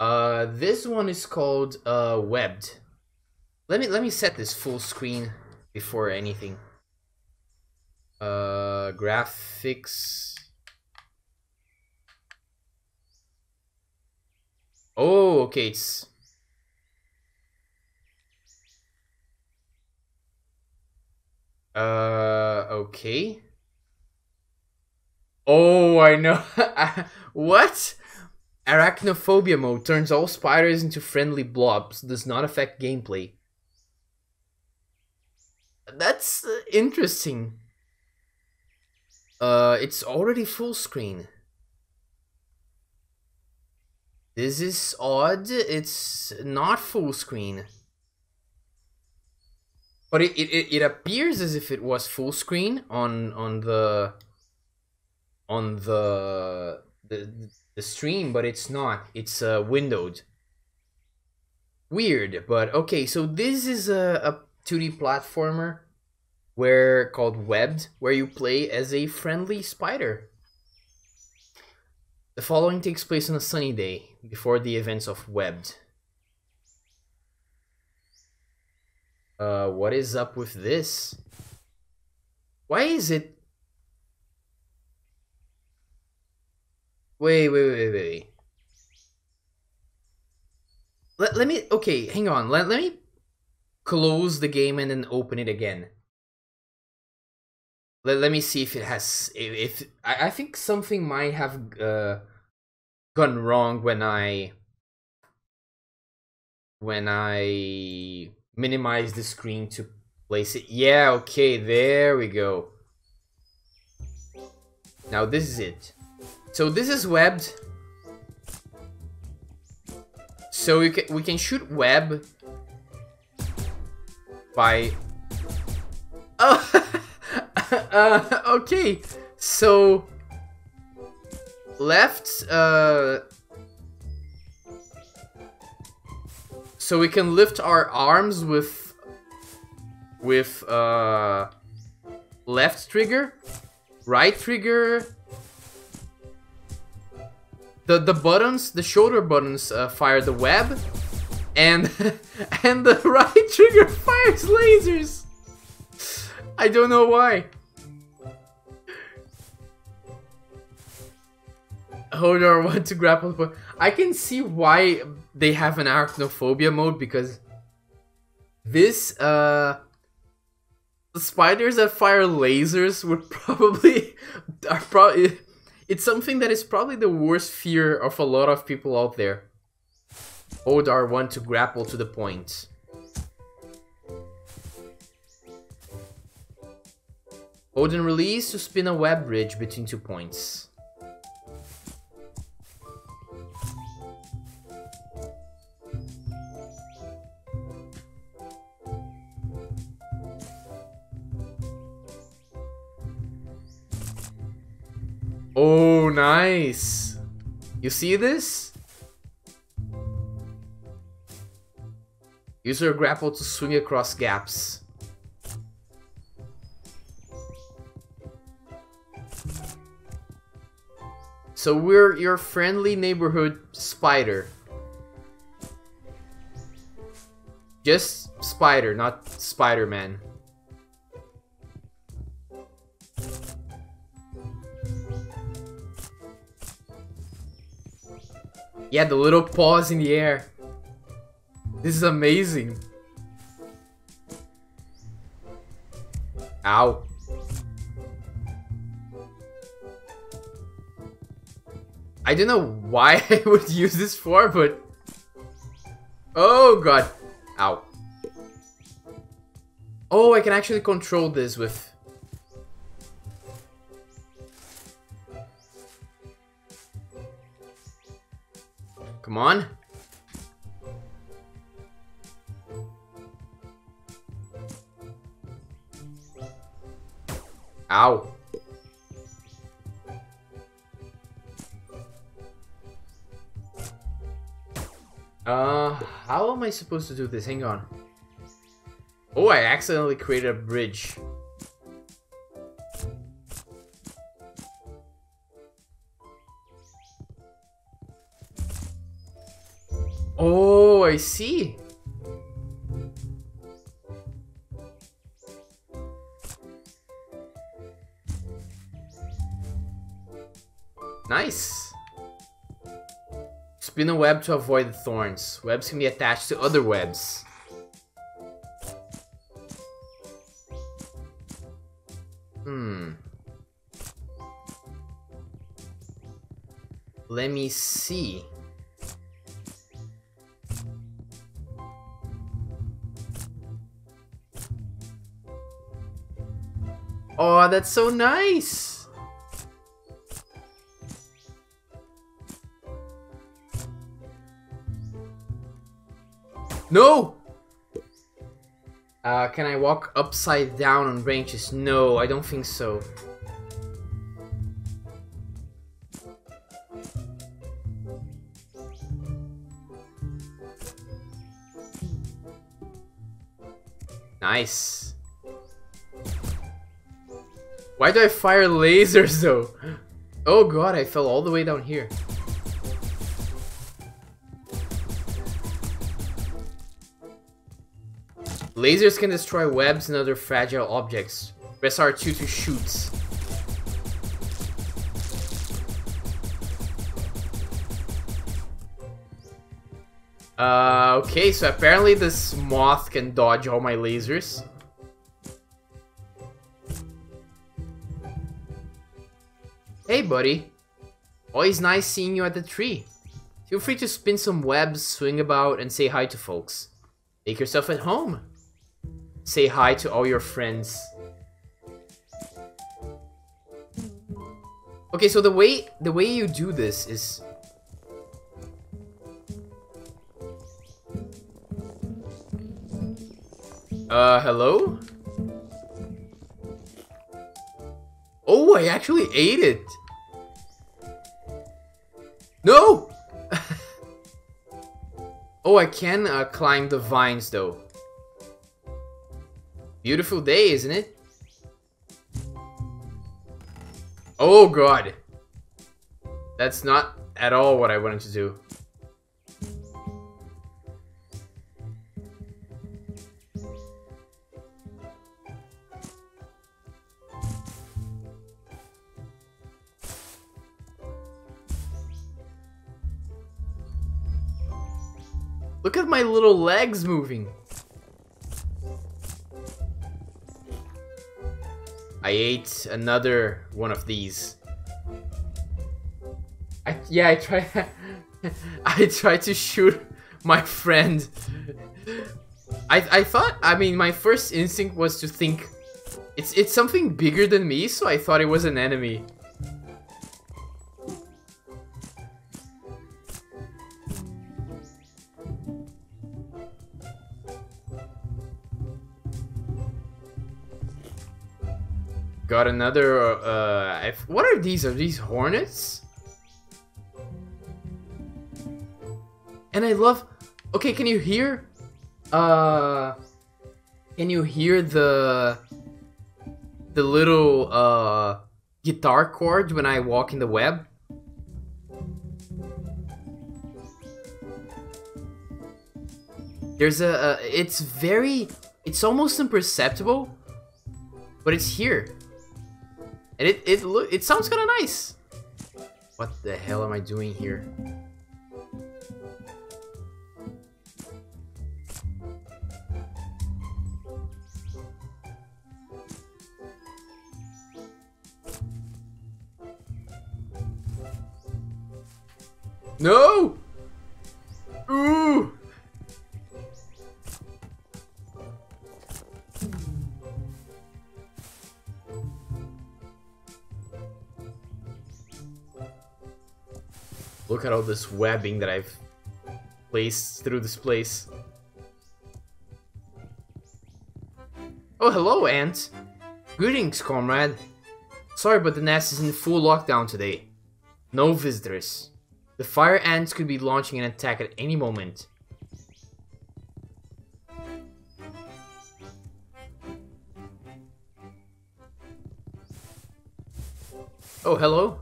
Uh, this one is called uh webbed. Let me let me set this full screen before anything. Uh, graphics. Oh, okay, it's Uh, okay. Oh, I know. what? Arachnophobia mode turns all spiders into friendly blobs. Does not affect gameplay. That's uh, interesting. Uh, it's already full screen. This is odd. It's not full screen. But it, it, it appears as if it was full screen on on the on the the, stream, but it's not. It's uh, windowed. Weird, but okay. So this is a, a 2D platformer where called Webbed, where you play as a friendly spider. The following takes place on a sunny day before the events of Webbed. Uh, what is up with this? Why is it... Wait, wait, wait, wait. Let, let me... Okay, hang on. Let, let me close the game and then open it again. Let, let me see if it has... If, if I, I think something might have uh, gone wrong when I... When I minimize the screen to place it. Yeah, okay, there we go. Now this is it. So this is webbed. So we can we can shoot web by Oh uh, okay. So left uh so we can lift our arms with with uh, left trigger, right trigger. The the buttons, the shoulder buttons uh, fire the web, and and the right trigger fires lasers. I don't know why. Hold on, want to grapple, but I can see why they have an arachnophobia mode because this uh spiders that fire lasers would probably are probably it's something that is probably the worst fear of a lot of people out there. Hold R1 to grapple to the point. And release to spin a web bridge between two points. Oh, nice. You see this? Use your grapple to swing across gaps. So we're your friendly neighborhood spider. Just spider, not Spider-Man. Yeah, the little paws in the air. This is amazing. Ow. I don't know why I would use this for, but... Oh god. Ow. Oh, I can actually control this with Come on. Ow. Uh, how am I supposed to do this? Hang on. Oh, I accidentally created a bridge. See. Nice. Spin a web to avoid the thorns. Webs can be attached to other webs. Hmm. Let me see. That's so nice! No! Uh, can I walk upside down on branches? No, I don't think so. Nice. Why do I fire lasers though? Oh god, I fell all the way down here. Lasers can destroy webs and other fragile objects. Press R2 to shoot. Uh, okay, so apparently this moth can dodge all my lasers. Hey, buddy. Always nice seeing you at the tree. Feel free to spin some webs, swing about, and say hi to folks. Make yourself at home. Say hi to all your friends. Okay, so the way the way you do this is Uh, hello? Oh, I actually ate it! Oh, I can uh, climb the vines, though. Beautiful day, isn't it? Oh, God. That's not at all what I wanted to do. Look at my little legs moving. I ate another one of these. I, yeah, I try. I tried to shoot my friend. I I thought. I mean, my first instinct was to think it's it's something bigger than me, so I thought it was an enemy. Got another, uh, what are these? Are these hornets? And I love, okay, can you hear, uh, can you hear the, the little, uh, guitar chord when I walk in the web? There's a, a it's very, it's almost imperceptible, but it's here. And it it look it sounds kind of nice. What the hell am I doing here? No! All this webbing that I've placed through this place. Oh, hello, Ant. Greetings, comrade. Sorry, but the nest is in full lockdown today. No visitors. The fire ants could be launching an attack at any moment. Oh, hello.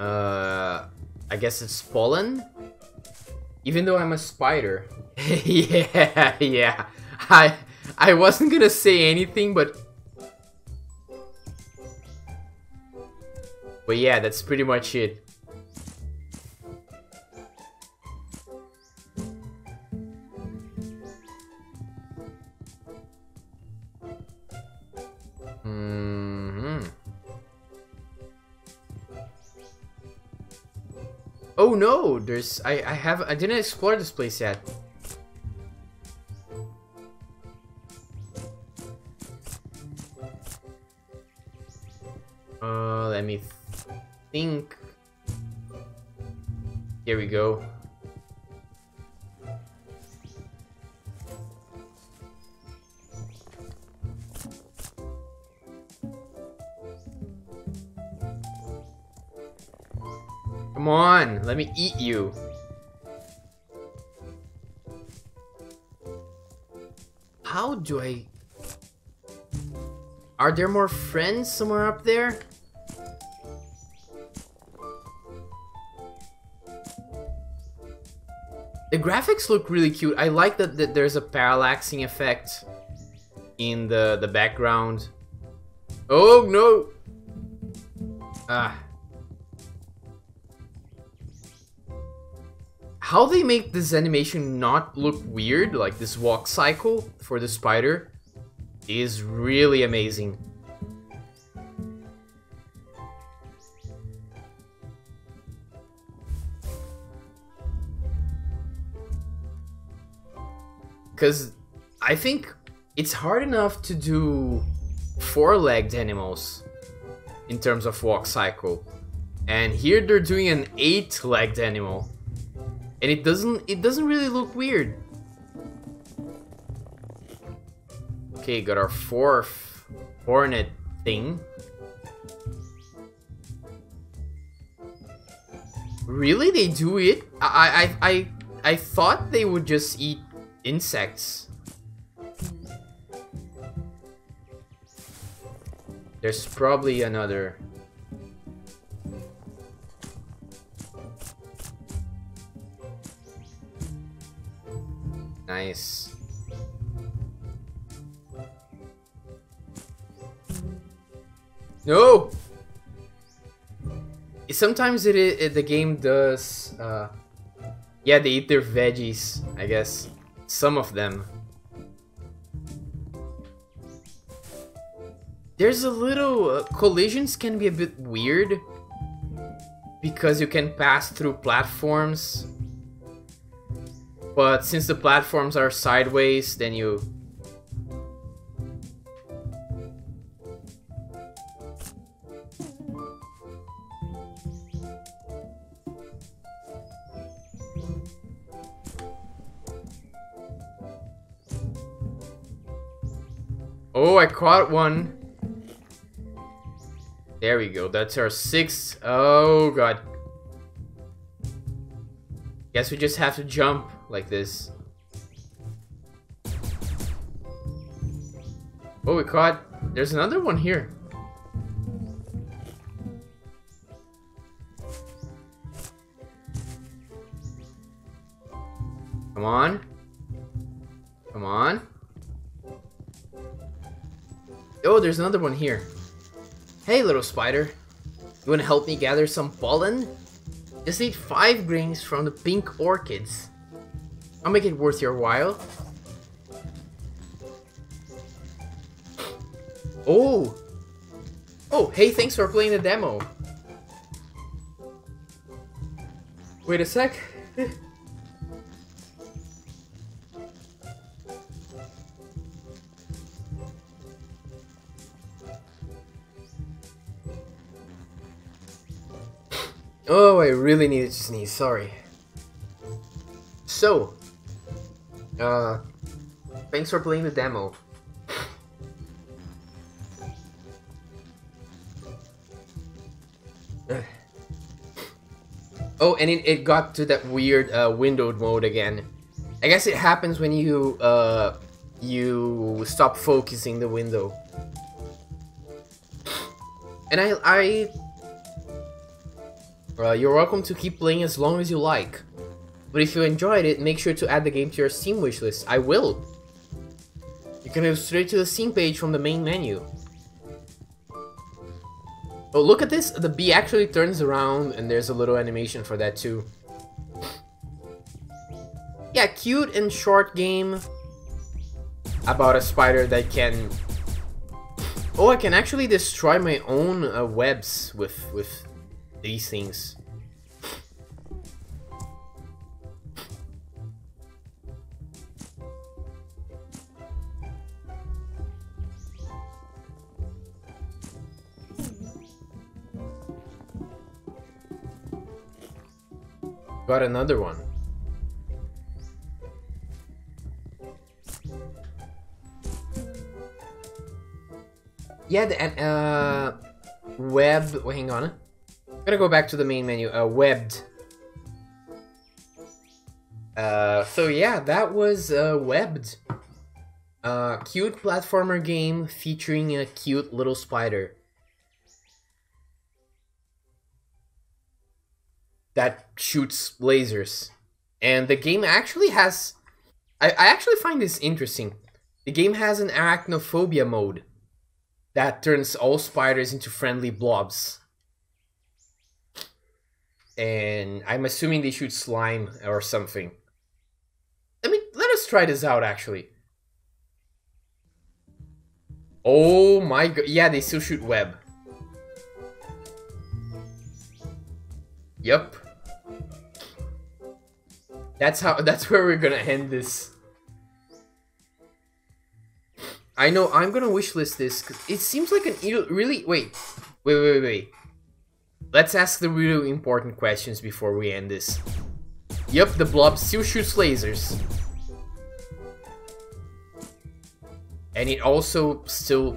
Uh, I guess it's pollen? Even though I'm a spider. yeah, yeah. I I wasn't gonna say anything, but But yeah, that's pretty much it. There's I I have I didn't explore this place yet. Uh, let me think. Here we go. Come on, let me eat you. How do I... Are there more friends somewhere up there? The graphics look really cute. I like that, that there's a parallaxing effect in the, the background. Oh, no! Ah. How they make this animation not look weird, like this walk cycle for the spider, is really amazing. Because I think it's hard enough to do four-legged animals in terms of walk cycle. And here they're doing an eight-legged animal. And it doesn't it doesn't really look weird. Okay, got our fourth hornet thing. Really? They do it? I I I I thought they would just eat insects. There's probably another... Nice. No! Sometimes it, it the game does... Uh, yeah, they eat their veggies, I guess. Some of them. There's a little... Uh, collisions can be a bit weird. Because you can pass through platforms. But since the platforms are sideways, then you... Oh, I caught one. There we go. That's our sixth. Oh, God. Guess we just have to jump like this. Oh, we caught... There's another one here. Come on. Come on. Oh, there's another one here. Hey, little spider. You wanna help me gather some pollen? Just need five grains from the pink orchids. I'll make it worth your while. Oh! Oh, hey, thanks for playing the demo. Wait a sec. Oh, I really needed to sneeze, sorry. So, uh, thanks for playing the demo. oh, and it, it got to that weird uh, windowed mode again. I guess it happens when you, uh, you stop focusing the window. And I, I uh, you're welcome to keep playing as long as you like. But if you enjoyed it, make sure to add the game to your Steam wishlist. I will. You can go straight to the Steam page from the main menu. Oh, look at this! The bee actually turns around and there's a little animation for that too. Yeah, cute and short game about a spider that can... Oh, I can actually destroy my own uh, webs with, with these things. Got another one. Yeah, the uh, web. Wait, hang on. Gonna go back to the main menu. Uh, webbed. Uh, so yeah, that was uh, webbed. Uh, cute platformer game featuring a cute little spider. That shoots lasers. And the game actually has... I, I actually find this interesting. The game has an arachnophobia mode that turns all spiders into friendly blobs. And I'm assuming they shoot slime or something. Let me let us try this out actually. Oh my god. Yeah, they still shoot web. Yep. That's how that's where we're gonna end this. I know I'm gonna wishlist this because it seems like an really wait, wait, wait, wait. Let's ask the really important questions before we end this. Yep, the blob still shoots lasers. And it also still...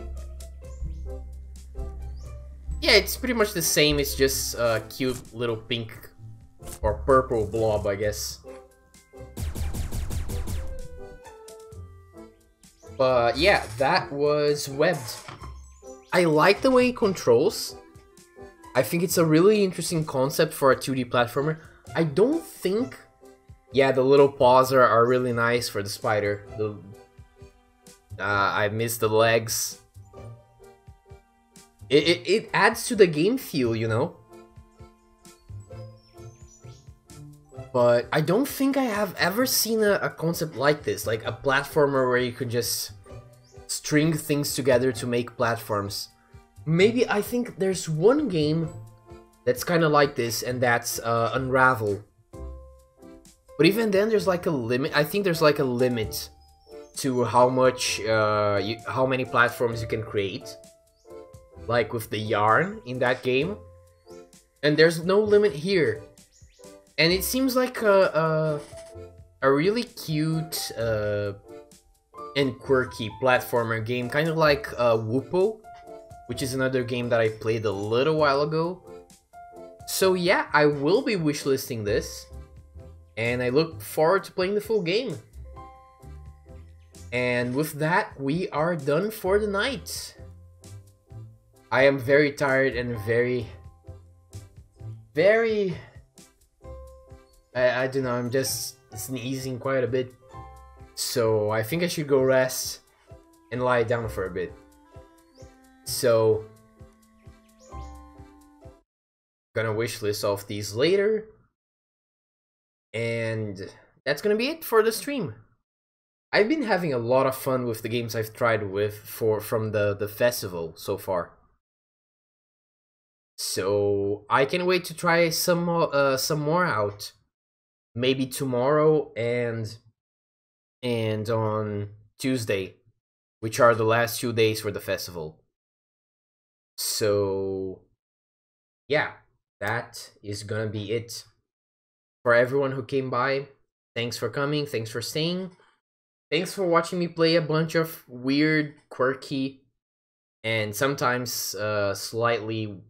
Yeah, it's pretty much the same, it's just a cute little pink or purple blob, I guess. But yeah, that was webbed. I like the way it controls. I think it's a really interesting concept for a 2D platformer. I don't think... Yeah, the little paws are, are really nice for the spider. The, uh, I miss the legs. It, it, it adds to the game feel, you know? but I don't think I have ever seen a, a, concept like this, like a platformer where you could just string things together to make platforms. Maybe I think there's one game that's kind of like this, and that's uh, Unravel. But even then, there's like a limit. I think there's like a limit to how much, uh, you, how many platforms you can create. Like with the yarn in that game. And there's no limit here and it seems like a a, a really cute uh, and quirky platformer game, kind of like uh, which is another game that I played a little while ago. So yeah, I will be wishlisting this, and I look forward to playing the full game. And with that, we are done for the night. I am very tired and very, very I, I don't know, I'm just sneezing quite a bit. So I think I should go rest and lie down for a bit. So, gonna wish list off these later. And that's gonna be it for the stream. I've been having a lot of fun with the games I've tried with for from the, the festival so far. So I can wait to try some more, uh, some more out maybe tomorrow and and on Tuesday, which are the last two days for the festival. So yeah, that is gonna be it. For everyone who came by, thanks for coming, thanks for staying. Thanks for watching me play a bunch of weird, quirky, and sometimes uh, slightly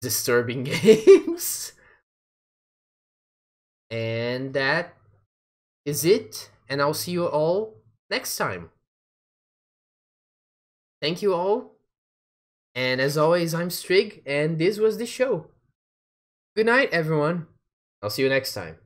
disturbing games. And that is it. And I'll see you all next time. Thank you all. And as always, I'm Strig, and this was the show. Good night, everyone. I'll see you next time.